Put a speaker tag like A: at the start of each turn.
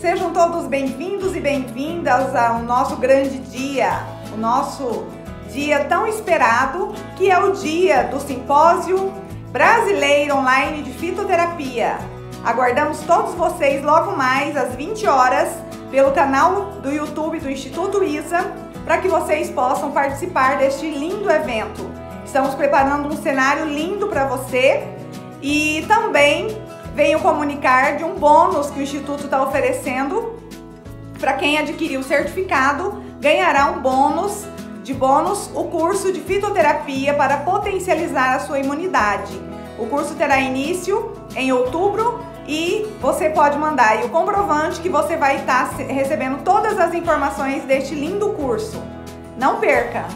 A: Sejam todos bem-vindos e bem-vindas ao nosso grande dia, o nosso dia tão esperado, que é o dia do Simpósio Brasileiro Online de Fitoterapia. Aguardamos todos vocês logo mais às 20 horas pelo canal do YouTube do Instituto ISA para que vocês possam participar deste lindo evento. Estamos preparando um cenário lindo para você e também venho comunicar de um bônus que o Instituto está oferecendo para quem adquirir o certificado ganhará um bônus de bônus o curso de fitoterapia para potencializar a sua imunidade. O curso terá início em outubro e você pode mandar aí o comprovante que você vai estar recebendo todas as informações deste lindo curso. Não perca!